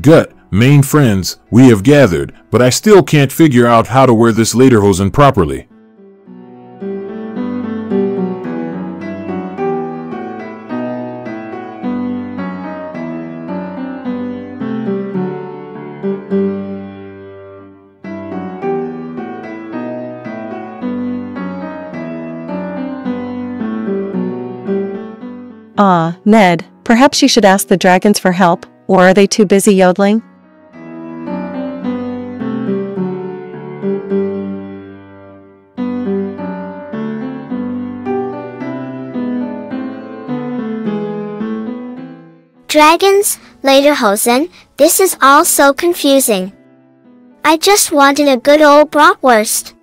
Gut, main friends, we have gathered, but I still can't figure out how to wear this lederhosen properly. Ah, Ned, perhaps you should ask the dragons for help, or are they too busy yodeling? Dragons, Lederhosen, this is all so confusing. I just wanted a good old bratwurst.